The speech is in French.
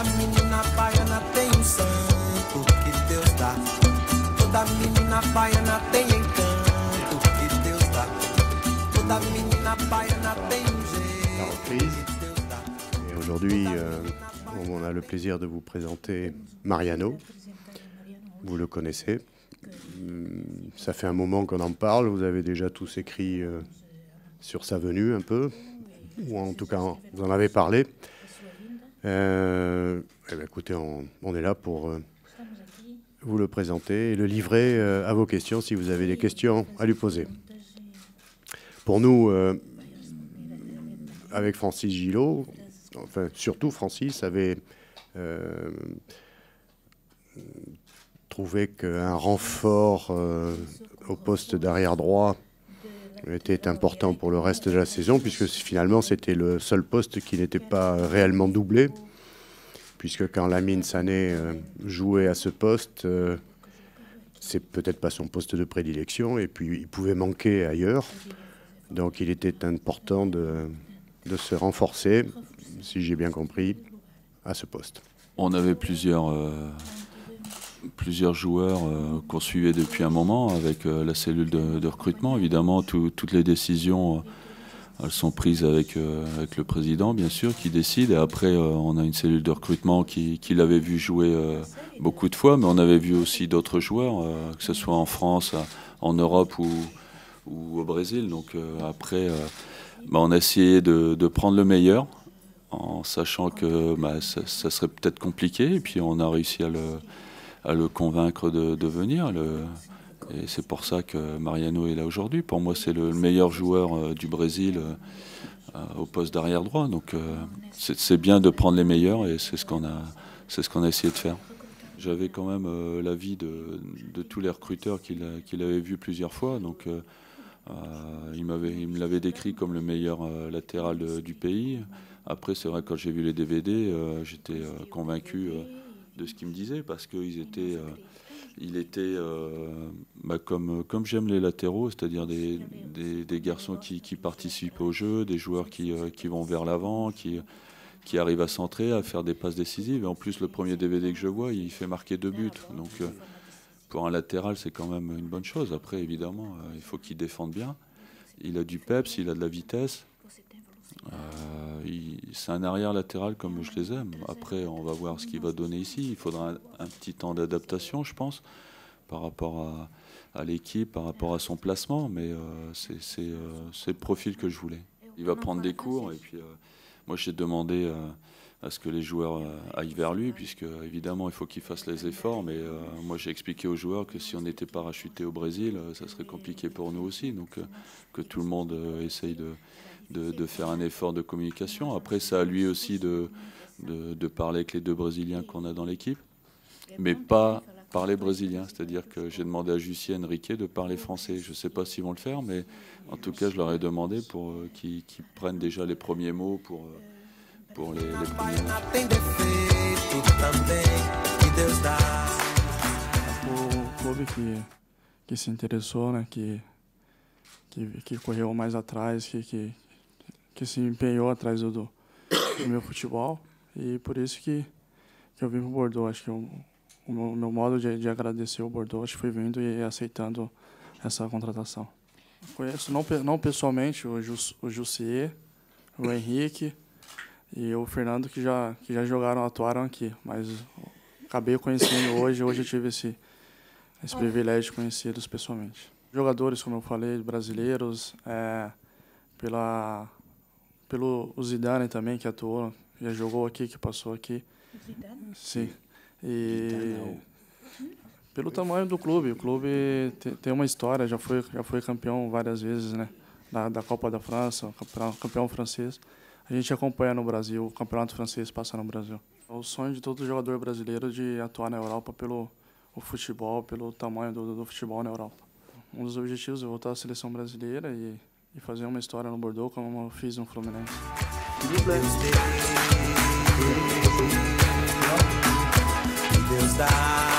Toda menina Et aujourd'hui, euh, on a le plaisir de vous présenter Mariano. Vous le connaissez. Hum, ça fait un moment qu'on en parle. Vous avez déjà tous écrit euh, sur sa venue un peu, ou en tout cas, vous en avez parlé. Euh, eh ben, écoutez, on, est là pour euh, vous le présenter et le livrer euh, à vos questions si vous avez des questions à lui poser. Pour nous, avec Francis Gillot, enfin surtout Francis avait trouvé qu'un renfort au poste d'arrière droit était important pour le reste de la saison, puisque finalement c'était le seul poste qui n'était pas réellement doublé, puisque quand Lamine Sané euh, jouait à ce poste, euh, c'est peut-être pas son poste de prédilection, et puis il pouvait manquer ailleurs, donc il était important de, se renforcer, si j'ai bien compris, à ce poste. On avait plusieurs, euh, plusieurs joueurs euh, qu'on suivait depuis un moment avec euh, la cellule de, recrutement. Évidemment, tout- toutes les décisions, euh, elles sont prises avec, le président, bien sûr, qui décide. Et après, on a une cellule de recrutement qui, l'avait vu jouer beaucoup de fois, mais on avait vu aussi d'autres joueurs, que ce soit en France, en Europe ou, au Brésil. Donc après, bah, on a essayé de, de prendre le meilleur en sachant que bah, ça, ça serait peut-être compliqué. Et puis on a réussi à le, à le convaincre de, venir. Et c'est pour ça que Mariano est là aujourd'hui. Pour moi, c'est le meilleur joueur euh, du Brésil euh, euh, au poste d'arrière droit. Donc c'est bien de prendre les meilleurs et c'est ce qu'on a, c'est ce qu'on a essayé de faire. J'avais quand même l'avis de, tous les recruteurs qu'il avait vu plusieurs fois. Donc il, me l'avait décrit comme le meilleur latéral du pays. Après, c'est vrai, quand j'ai vu les DVD, j'étais convaincu de ce qu'il me disait parce qu'il était, euh, il était euh, bah, comme, comme j'aime les latéraux, c'est-à-dire des, des- garçons qui, qui participent au jeu, des joueurs qui, euh, qui vont vers l'avant, qui, qui arrivent à centrer, à faire des passes décisives. Et en plus, le premier DVD que je vois, il fait marquer deux buts. Donc, pour un latéral, c'est quand même une bonne chose. Après, évidemment, il faut qu'il défende bien. Il a du peps, il a de la vitesse. C'est un arrière latéral comme je les aime. Après, on va voir ce qu'il va donner ici. Il faudra un, petit temps d'adaptation, je pense, par rapport à, l'équipe, par rapport à son placement. Mais euh, euh, c'est le profil que je voulais. Il va prendre des cours et puis euh, moi j'ai demandé à ce que les joueurs euh, aillent vers lui, puisque évidemment il faut qu'ils fassent les efforts. Mais euh, moi j'ai expliqué aux joueurs que si on n'était pas racheté au Brésil, euh, ça serait compliqué pour nous aussi. Donc que tout le monde essaye de, faire un effort de communication. Après, c'est à lui aussi de, parler avec les deux Brésiliens qu'on a dans l'équipe, mais pas parler brésilien. C'est-à-dire que j'ai demandé à Jussi et Enrique de parler français. Je ne sais pas s'ils vont le faire, mais en tout cas, je leur ai demandé pour qu'ils prennent déjà les premiers mots pour, pour les, les dá. o clube que, que se interessou, né, que, que, que correu mais atrás, que, que, que se empenhou atrás do, do meu futebol. E por isso que, que eu vim para o Bordeaux. Acho que o, o meu, meu modo de, de agradecer o Bordeaux acho que foi vindo e aceitando essa contratação. Conheço não, não pessoalmente o, Jus, o Jussier, o Henrique e o Fernando que já, que já jogaram, atuaram aqui, mas acabei conhecendo hoje. Hoje eu tive esse, esse privilégio de conhecê-los pessoalmente. Jogadores, como eu falei, brasileiros, é, pela, pelo o Zidane também, que atuou, já jogou aqui, que passou aqui. Sim. E pelo tamanho do clube, o clube te- tem uma história, já foi, já foi campeão várias vezes, né? Da, da Copa da França, campeão, campeão francês. A gente acompanha no Brasil, o campeonato francês passa no Brasil. É o sonho de todo jogador brasileiro de atuar na Europa pelo o futebol, pelo tamanho do, do futebol na Europa. Um dos objetivos é voltar à seleção brasileira e, e fazer uma história no Bordeaux, como eu fiz no Fluminense. Deus dá.